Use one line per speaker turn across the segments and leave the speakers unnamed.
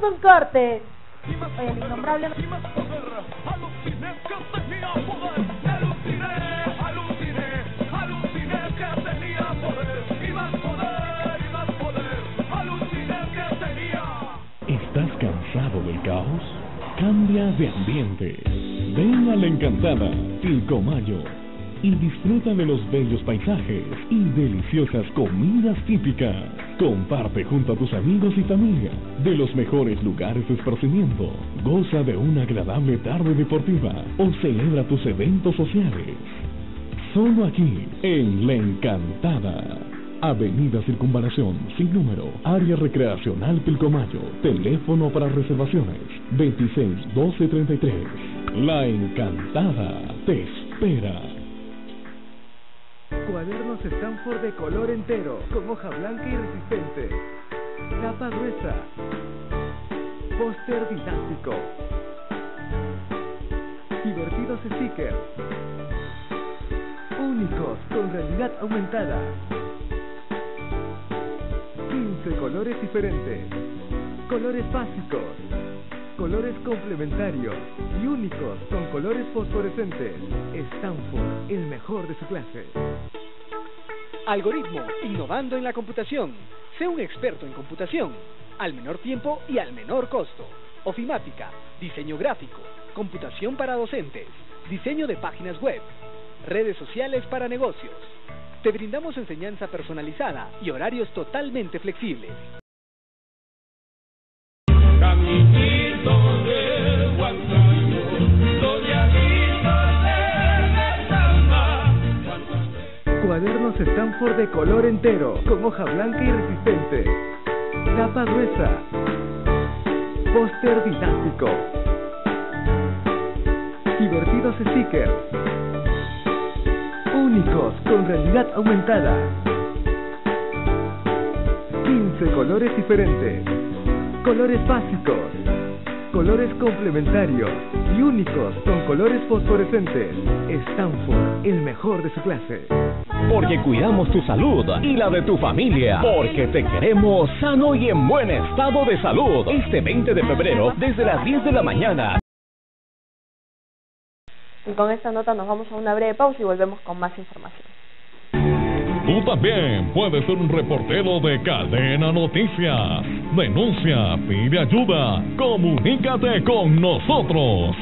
Vamos a un corte. Oye, el innombrable...
¿Estás cansado del caos? Cambia de ambiente. Ven a la encantada Mayo y disfruta de los bellos paisajes y deliciosas comidas típicas. Comparte junto a tus amigos y familia de los mejores lugares de esparcimiento. Goza de una agradable tarde deportiva o celebra tus eventos sociales. Solo aquí, en La Encantada. Avenida Circunvalación, sin número, Área Recreacional Pilcomayo. Teléfono para reservaciones 26 12 33. La Encantada te espera.
Cuadernos Stanford de color entero, con hoja blanca y resistente. Tapa gruesa. Póster didáctico. Divertidos stickers. Únicos, con realidad aumentada. 15 colores diferentes. Colores básicos. Colores complementarios y únicos con colores fosforescentes. Stanford, el mejor de su clase.
Algoritmo, innovando en la computación. Sé un experto en computación, al menor tiempo y al menor costo. Ofimática, diseño gráfico, computación para docentes, diseño de páginas web, redes sociales para negocios. Te brindamos enseñanza personalizada y horarios totalmente flexibles.
Cuadernos Stanford de color entero, con hoja blanca y resistente. Tapa gruesa. Póster didáctico. Divertidos stickers. Únicos, con realidad aumentada. 15 colores diferentes. Colores básicos. Colores complementarios y únicos con colores fosforescentes. Stanford, el mejor de su clase.
Porque cuidamos tu salud y la de tu familia. Porque te queremos sano y en buen estado de salud. Este 20 de febrero, desde las 10 de la mañana.
Y con esta nota nos vamos a una breve pausa y volvemos con más información.
Tú también puedes ser un reportero de Cadena Noticias. Denuncia, pide ayuda, comunícate con nosotros.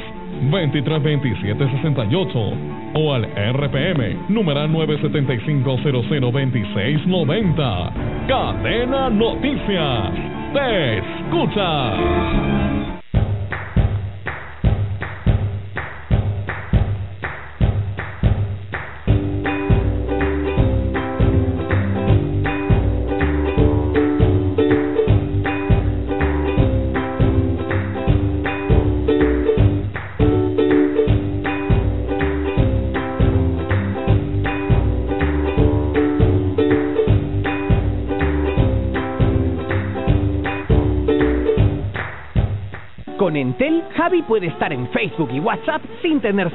23 27 68 o al RPM numeral 975 0026 90. Cadena Noticias. Te escucha.
Con Entel, Javi puede estar en Facebook y WhatsApp sin tener